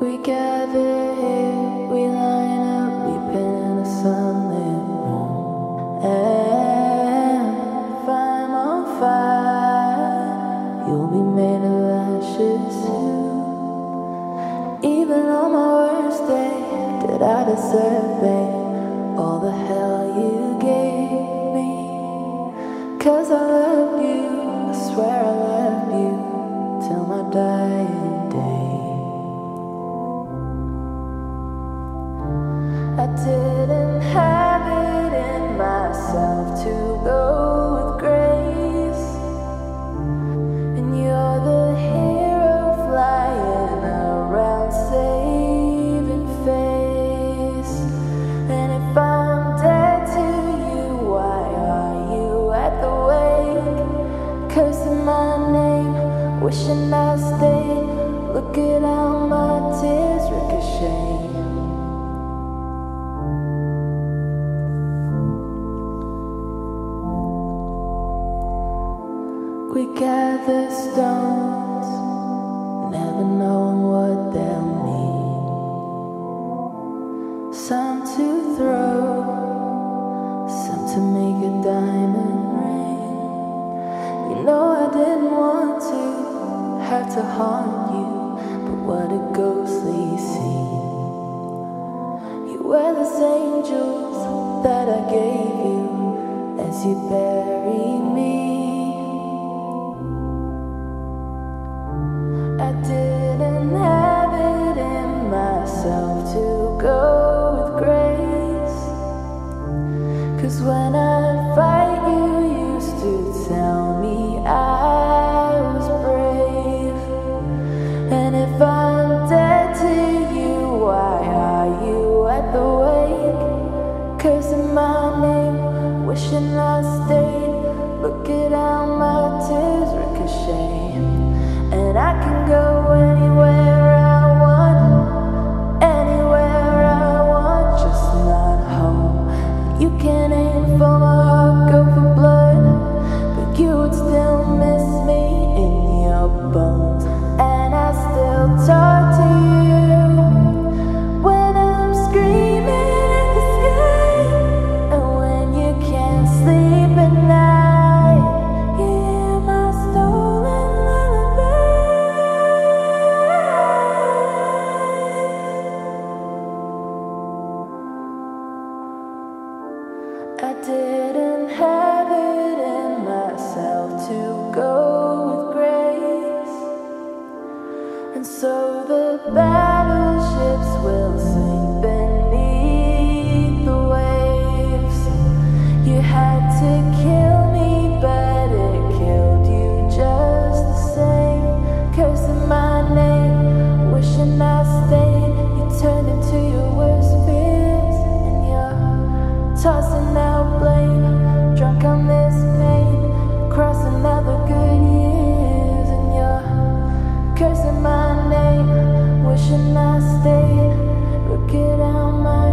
We gather here, we line up, we pen a sunlit room. And if I'm on fire, you'll be made of ashes too. Even on my worst day, did I deserve, babe, all the hell you gave me? Cause I loved you, I swear I loved you till my dying day. Wishing I stayed. Look at how my tears ricochet. We gather stones, never knowing what they'll mean. Some to throw, some to make a diamond ring. You know I didn't want to haunt you, but what a ghostly scene. You were those angels that I gave you as you buried me. I didn't have it in myself to go with grace. Cause when I fight, wishing I stayed. Back. Look at all my